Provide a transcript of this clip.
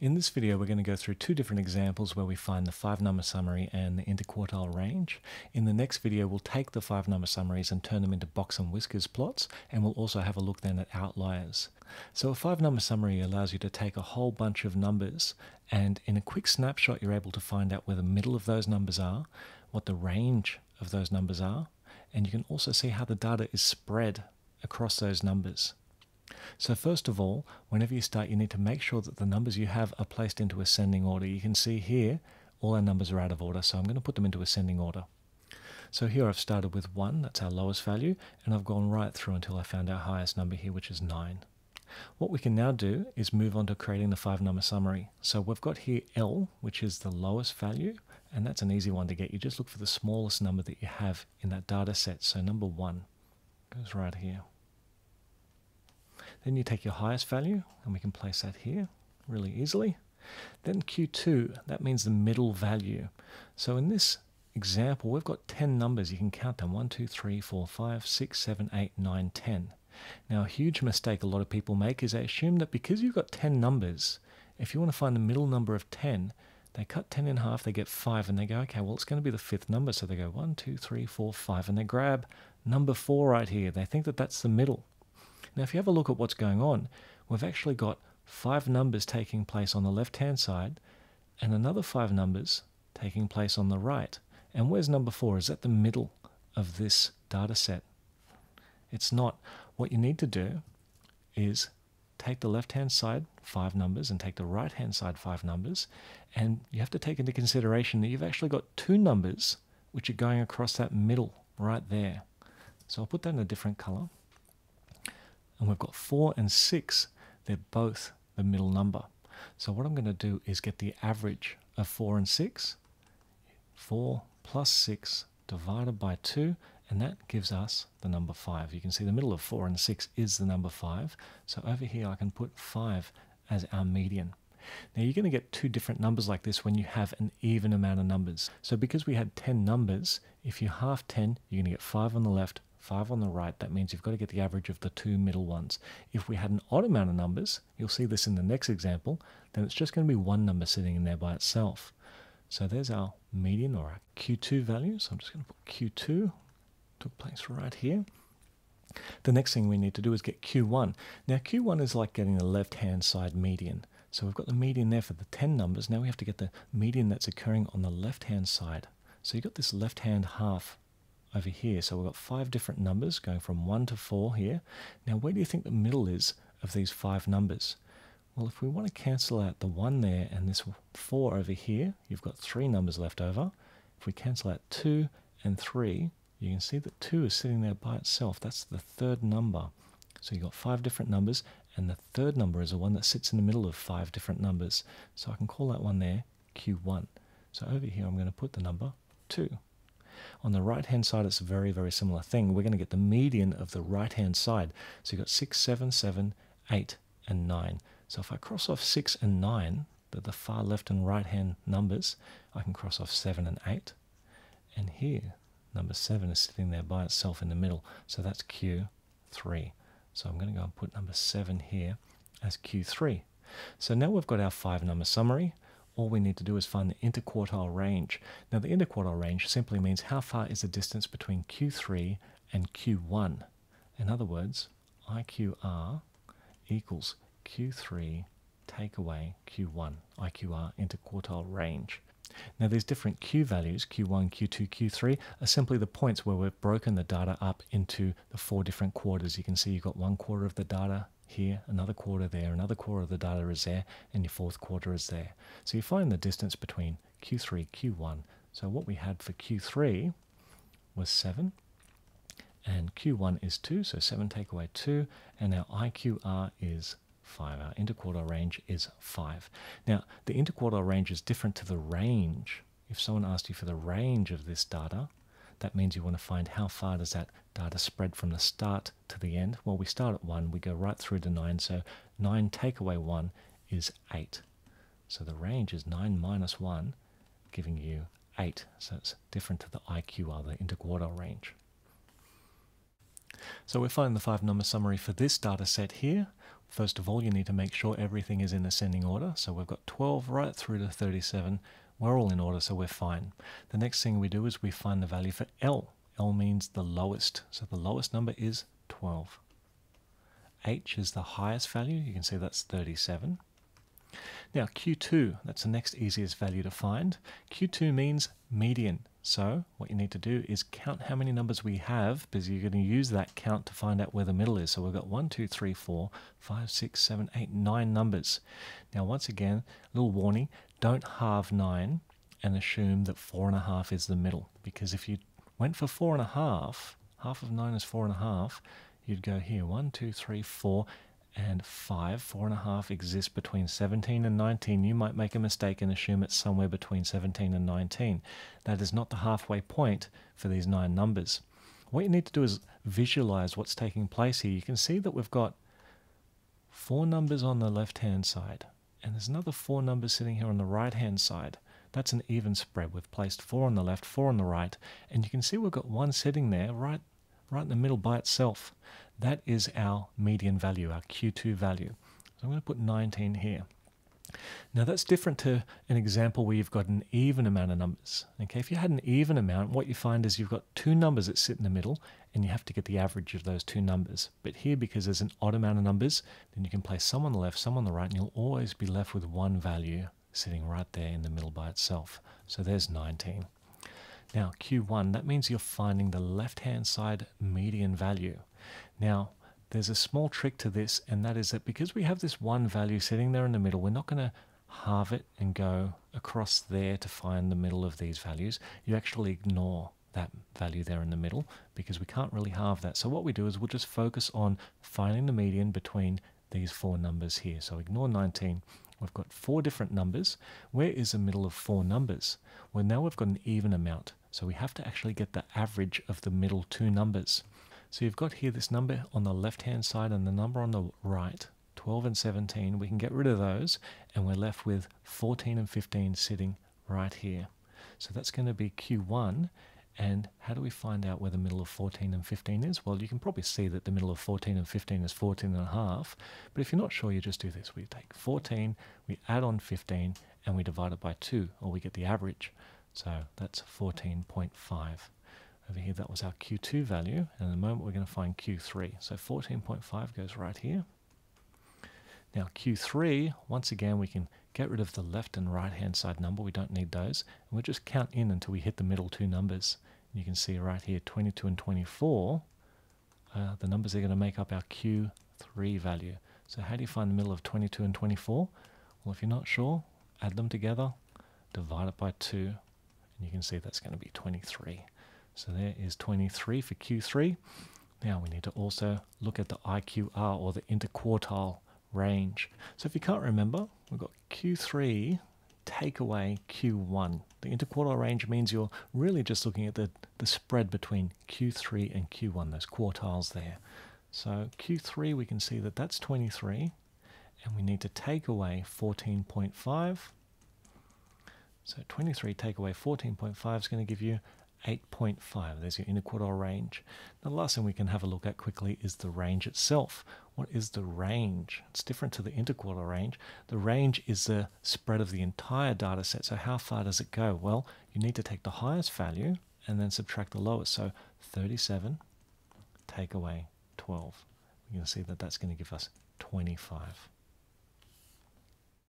In this video, we're going to go through two different examples where we find the five number summary and the interquartile range. In the next video, we'll take the five number summaries and turn them into box and whiskers plots, and we'll also have a look then at outliers. So a five number summary allows you to take a whole bunch of numbers, and in a quick snapshot, you're able to find out where the middle of those numbers are, what the range of those numbers are, and you can also see how the data is spread across those numbers. So first of all, whenever you start, you need to make sure that the numbers you have are placed into ascending order. You can see here, all our numbers are out of order, so I'm going to put them into ascending order. So here I've started with 1, that's our lowest value, and I've gone right through until I found our highest number here, which is 9. What we can now do is move on to creating the five number summary. So we've got here L, which is the lowest value, and that's an easy one to get. You just look for the smallest number that you have in that data set. So number 1 goes right here. Then you take your highest value, and we can place that here really easily. Then Q2, that means the middle value. So in this example, we've got 10 numbers. You can count them 1, 2, 3, 4, 5, 6, 7, 8, 9, 10. Now, a huge mistake a lot of people make is they assume that because you've got 10 numbers, if you want to find the middle number of 10, they cut 10 in half, they get 5, and they go, okay, well, it's going to be the fifth number. So they go 1, 2, 3, 4, 5, and they grab number 4 right here. They think that that's the middle. Now, if you have a look at what's going on, we've actually got five numbers taking place on the left-hand side and another five numbers taking place on the right. And where's number four? Is that the middle of this data set? It's not. What you need to do is take the left-hand side five numbers and take the right-hand side five numbers, and you have to take into consideration that you've actually got two numbers which are going across that middle right there. So I'll put that in a different color and we've got 4 and 6. They're both the middle number. So what I'm going to do is get the average of 4 and 6. 4 plus 6 divided by 2, and that gives us the number 5. You can see the middle of 4 and 6 is the number 5. So over here I can put 5 as our median. Now you're going to get two different numbers like this when you have an even amount of numbers. So because we had 10 numbers, if you half 10, you're going to get 5 on the left, 5 on the right, that means you've got to get the average of the two middle ones. If we had an odd amount of numbers, you'll see this in the next example, then it's just going to be one number sitting in there by itself. So there's our median or our Q2 value. So I'm just going to put Q2, took place right here. The next thing we need to do is get Q1. Now Q1 is like getting the left-hand side median. So we've got the median there for the 10 numbers. Now we have to get the median that's occurring on the left-hand side. So you've got this left-hand half over here. So we've got five different numbers going from 1 to 4 here. Now where do you think the middle is of these five numbers? Well, if we want to cancel out the 1 there and this 4 over here, you've got three numbers left over. If we cancel out 2 and 3, you can see that 2 is sitting there by itself. That's the third number. So you've got five different numbers, and the third number is the one that sits in the middle of five different numbers. So I can call that one there Q1. So over here, I'm going to put the number 2. On the right hand side, it's a very, very similar thing. We're going to get the median of the right hand side. So you've got 6, 7, 7, 8, and 9. So if I cross off 6 and 9, the, the far left and right hand numbers, I can cross off 7 and 8. And here, number 7 is sitting there by itself in the middle. So that's Q3. So I'm going to go and put number 7 here as Q3. So now we've got our five number summary all we need to do is find the interquartile range. Now the interquartile range simply means how far is the distance between Q3 and Q1. In other words, IQR equals Q3 take away Q1, IQR interquartile range. Now these different Q values, Q1, Q2, Q3, are simply the points where we've broken the data up into the four different quarters. You can see you've got one quarter of the data here, another quarter there, another quarter of the data is there, and your fourth quarter is there. So you find the distance between Q3, Q1. So what we had for Q3 was 7, and Q1 is 2, so 7 take away 2, and our IQR is 5. Our interquartile range is 5. Now, the interquartile range is different to the range. If someone asked you for the range of this data, that means you want to find how far does that data spread from the start to the end. Well, we start at 1, we go right through to 9, so 9 take away 1 is 8. So the range is 9 minus 1, giving you 8. So it's different to the IQR, the interquartile range. So we're finding the five number summary for this data set here. First of all, you need to make sure everything is in ascending order. So we've got 12 right through to 37. We're all in order, so we're fine. The next thing we do is we find the value for L. L means the lowest. So the lowest number is 12. H is the highest value. You can see that's 37. Now Q2, that's the next easiest value to find. Q2 means median. So what you need to do is count how many numbers we have because you're going to use that count to find out where the middle is. So we've got 1, 2, 3, 4, 5, 6, 7, 8, 9 numbers. Now once again, a little warning, don't halve 9 and assume that 4.5 is the middle because if you went for 4.5, half of 9 is 4.5, you'd go here 1, 2, 3, 4, and 5, 4.5 exists between 17 and 19, you might make a mistake and assume it's somewhere between 17 and 19. That is not the halfway point for these nine numbers. What you need to do is visualize what's taking place here. You can see that we've got four numbers on the left hand side, and there's another four numbers sitting here on the right hand side. That's an even spread. We've placed four on the left, four on the right, and you can see we've got one sitting there right right in the middle by itself. That is our median value, our Q2 value. So I'm going to put 19 here. Now that's different to an example where you've got an even amount of numbers. Okay, if you had an even amount, what you find is you've got two numbers that sit in the middle and you have to get the average of those two numbers. But here, because there's an odd amount of numbers, then you can place some on the left, some on the right, and you'll always be left with one value sitting right there in the middle by itself. So there's 19. Now Q1, that means you're finding the left-hand side median value. Now, there's a small trick to this, and that is that because we have this one value sitting there in the middle, we're not going to halve it and go across there to find the middle of these values. You actually ignore that value there in the middle because we can't really halve that. So what we do is we'll just focus on finding the median between these four numbers here. So ignore 19. We've got four different numbers. Where is the middle of four numbers? Well, now we've got an even amount. So we have to actually get the average of the middle two numbers. So you've got here this number on the left hand side and the number on the right, 12 and 17. We can get rid of those and we're left with 14 and 15 sitting right here. So that's going to be Q1. And how do we find out where the middle of 14 and 15 is? Well, you can probably see that the middle of 14 and 15 is 14 and a half. But if you're not sure, you just do this. We take 14, we add on 15, and we divide it by 2, or we get the average. So that's 14.5. Over here, that was our Q2 value, and in a moment we're going to find Q3. So 14.5 goes right here. Now Q3, once again, we can get rid of the left and right hand side number. We don't need those. And we'll just count in until we hit the middle two numbers. You can see right here, 22 and 24, uh, the numbers are going to make up our Q3 value. So how do you find the middle of 22 and 24? Well, if you're not sure, add them together, divide it by 2, and you can see that's going to be 23. So there is 23 for Q3. Now we need to also look at the IQR or the interquartile range. So if you can't remember, we've got Q3 take away Q1. The interquartile range means you're really just looking at the, the spread between Q3 and Q1, those quartiles there. So Q3, we can see that that's 23, and we need to take away 14.5. So 23 take away 14.5 is going to give you 8.5. There's your interquartile range. the last thing we can have a look at quickly is the range itself. What is the range? It's different to the interquartile range. The range is the spread of the entire data set. So how far does it go? Well, you need to take the highest value and then subtract the lowest. So 37 take away 12. You can see that that's going to give us 25.